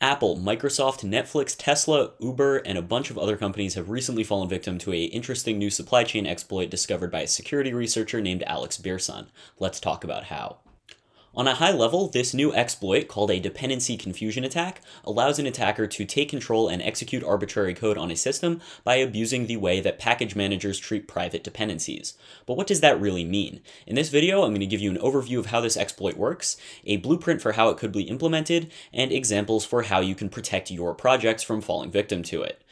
Apple, Microsoft, Netflix, Tesla, Uber, and a bunch of other companies have recently fallen victim to a interesting new supply chain exploit discovered by a security researcher named Alex Birsan. Let's talk about how. On a high level, this new exploit, called a dependency confusion attack, allows an attacker to take control and execute arbitrary code on a system by abusing the way that package managers treat private dependencies. But what does that really mean? In this video, I'm going to give you an overview of how this exploit works, a blueprint for how it could be implemented, and examples for how you can protect your projects from falling victim to it.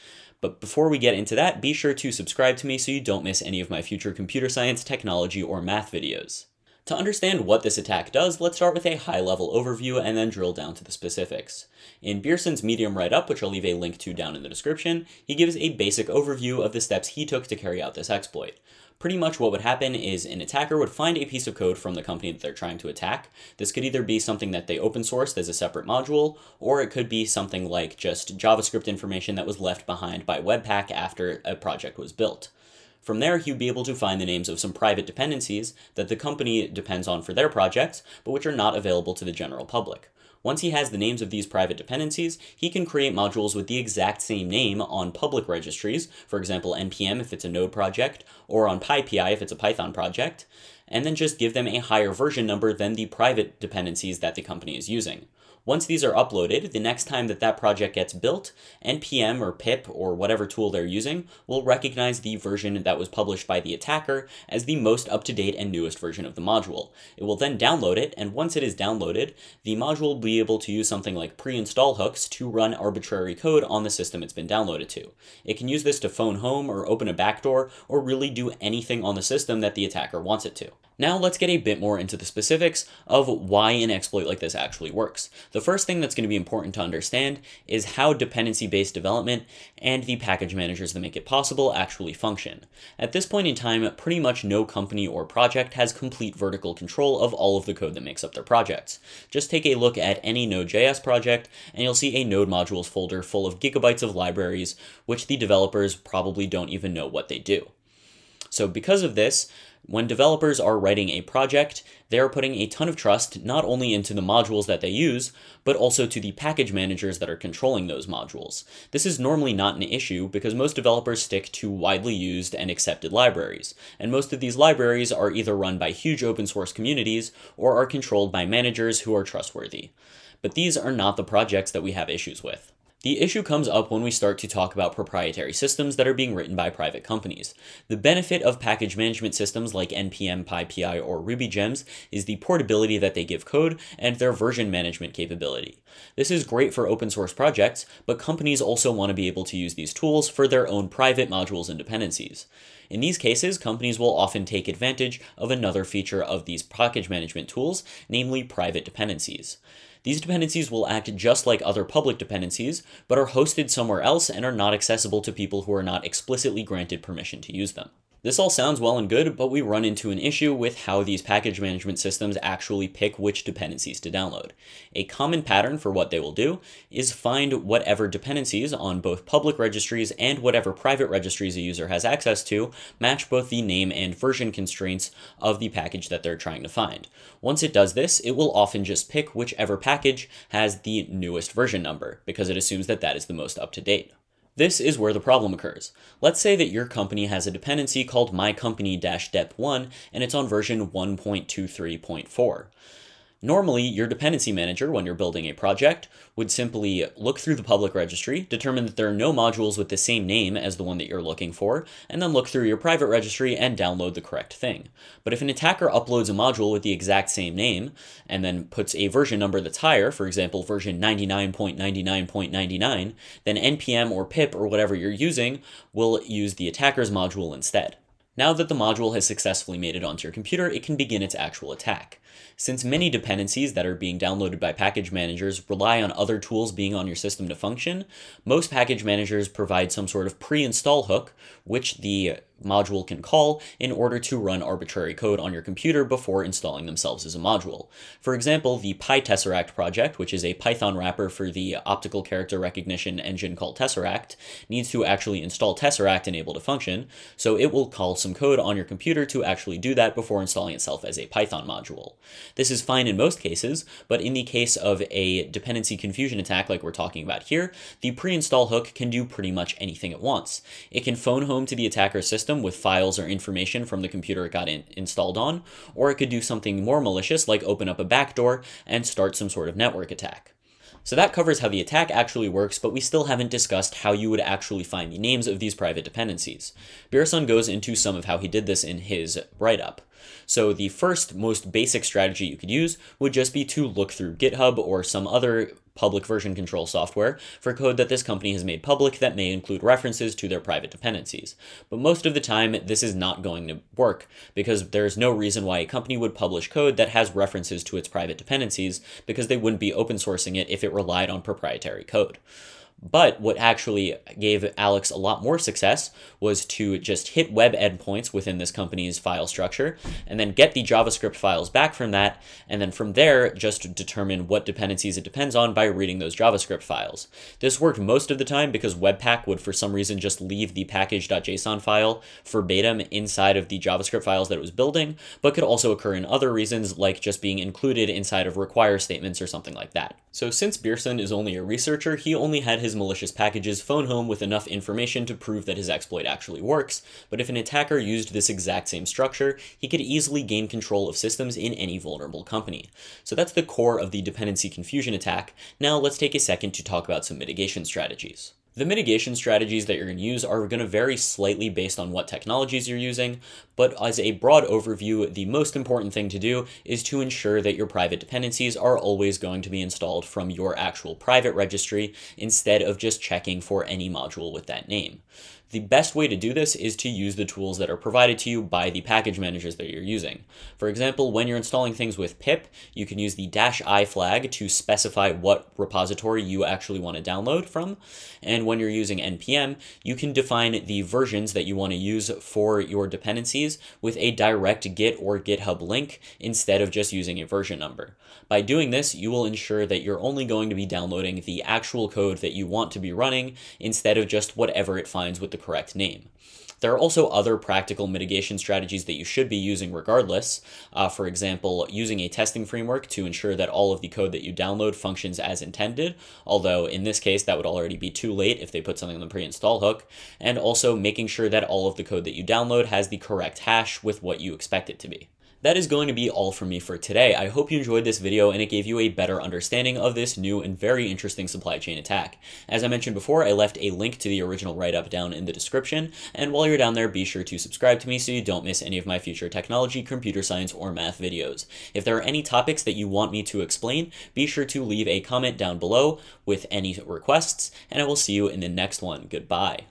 But before we get into that, be sure to subscribe to me so you don't miss any of my future computer science, technology, or math videos. To understand what this attack does, let's start with a high-level overview and then drill down to the specifics. In Birsan's Medium write-up, which I'll leave a link to down in the description, he gives a basic overview of the steps he took to carry out this exploit. Pretty much what would happen is an attacker would find a piece of code from the company that they're trying to attack. This could either be something that they open sourced as a separate module, or it could be something like just JavaScript information that was left behind by Webpack after a project was built. From there, he would be able to find the names of some private dependencies that the company depends on for their projects, but which are not available to the general public. Once he has the names of these private dependencies, he can create modules with the exact same name on public registries, for example npm if it's a Node project, or on PyPI if it's a Python project, and then just give them a higher version number than the private dependencies that the company is using. Once these are uploaded, the next time that that project gets built, NPM or pip or whatever tool they're using will recognize the version that was published by the attacker as the most up-to-date and newest version of the module. It will then download it, and once it is downloaded, the module will be able to use something like pre-install hooks to run arbitrary code on the system it's been downloaded to. It can use this to phone home or open a backdoor or really do anything on the system that the attacker wants it to. Now let's get a bit more into the specifics of why an exploit like this actually works. The first thing that's going to be important to understand is how dependency-based development and the package managers that make it possible actually function. At this point in time, pretty much no company or project has complete vertical control of all of the code that makes up their projects. Just take a look at any Node.js project and you'll see a Node modules folder full of gigabytes of libraries, which the developers probably don't even know what they do. So because of this, when developers are writing a project, they are putting a ton of trust not only into the modules that they use, but also to the package managers that are controlling those modules. This is normally not an issue because most developers stick to widely used and accepted libraries, and most of these libraries are either run by huge open source communities or are controlled by managers who are trustworthy. But these are not the projects that we have issues with. The issue comes up when we start to talk about proprietary systems that are being written by private companies. The benefit of package management systems like NPM, PyPI, or RubyGems is the portability that they give code and their version management capability. This is great for open source projects, but companies also want to be able to use these tools for their own private modules and dependencies. In these cases, companies will often take advantage of another feature of these package management tools, namely private dependencies. These dependencies will act just like other public dependencies, but are hosted somewhere else and are not accessible to people who are not explicitly granted permission to use them. This all sounds well and good, but we run into an issue with how these package management systems actually pick which dependencies to download. A common pattern for what they will do is find whatever dependencies on both public registries and whatever private registries a user has access to match both the name and version constraints of the package that they're trying to find. Once it does this, it will often just pick whichever package has the newest version number because it assumes that that is the most up to date. This is where the problem occurs. Let's say that your company has a dependency called mycompany-dep1 and it's on version 1.23.4. Normally, your dependency manager, when you're building a project, would simply look through the public registry, determine that there are no modules with the same name as the one that you're looking for, and then look through your private registry and download the correct thing. But if an attacker uploads a module with the exact same name, and then puts a version number that's higher, for example, version 99.99.99, then NPM or pip or whatever you're using will use the attacker's module instead. Now that the module has successfully made it onto your computer, it can begin its actual attack. Since many dependencies that are being downloaded by package managers rely on other tools being on your system to function, most package managers provide some sort of pre-install hook, which the module can call in order to run arbitrary code on your computer before installing themselves as a module. For example, the PyTesseract project, which is a Python wrapper for the optical character recognition engine called Tesseract, needs to actually install Tesseract enabled to function, so it will call some code on your computer to actually do that before installing itself as a Python module. This is fine in most cases, but in the case of a dependency confusion attack like we're talking about here, the pre-install hook can do pretty much anything it wants. It can phone home to the attacker's system with files or information from the computer it got in installed on, or it could do something more malicious like open up a backdoor and start some sort of network attack. So that covers how the attack actually works, but we still haven't discussed how you would actually find the names of these private dependencies. Birsan goes into some of how he did this in his write-up. So the first, most basic strategy you could use would just be to look through GitHub or some other public version control software for code that this company has made public that may include references to their private dependencies. But most of the time, this is not going to work because there's no reason why a company would publish code that has references to its private dependencies because they wouldn't be open sourcing it if it relied on proprietary code. But what actually gave Alex a lot more success was to just hit web endpoints within this company's file structure and then get the JavaScript files back from that. And then from there, just determine what dependencies it depends on by reading those JavaScript files. This worked most of the time because Webpack would, for some reason, just leave the package.json file verbatim inside of the JavaScript files that it was building, but could also occur in other reasons, like just being included inside of require statements or something like that. So since Birsan is only a researcher, he only had his malicious packages phone home with enough information to prove that his exploit actually works, but if an attacker used this exact same structure, he could easily gain control of systems in any vulnerable company. So that's the core of the dependency confusion attack. Now let's take a second to talk about some mitigation strategies. The mitigation strategies that you're going to use are going to vary slightly based on what technologies you're using, but as a broad overview, the most important thing to do is to ensure that your private dependencies are always going to be installed from your actual private registry instead of just checking for any module with that name. The best way to do this is to use the tools that are provided to you by the package managers that you're using. For example, when you're installing things with pip, you can use the dash i flag to specify what repository you actually want to download from. And when you're using npm, you can define the versions that you want to use for your dependencies with a direct git or GitHub link instead of just using a version number. By doing this, you will ensure that you're only going to be downloading the actual code that you want to be running instead of just whatever it finds with the correct name. There are also other practical mitigation strategies that you should be using regardless. Uh, for example, using a testing framework to ensure that all of the code that you download functions as intended, although in this case that would already be too late if they put something on the pre-install hook, and also making sure that all of the code that you download has the correct hash with what you expect it to be. That is going to be all from me for today. I hope you enjoyed this video and it gave you a better understanding of this new and very interesting supply chain attack. As I mentioned before, I left a link to the original write-up down in the description, and while you're down there, be sure to subscribe to me so you don't miss any of my future technology, computer science, or math videos. If there are any topics that you want me to explain, be sure to leave a comment down below with any requests, and I will see you in the next one. Goodbye.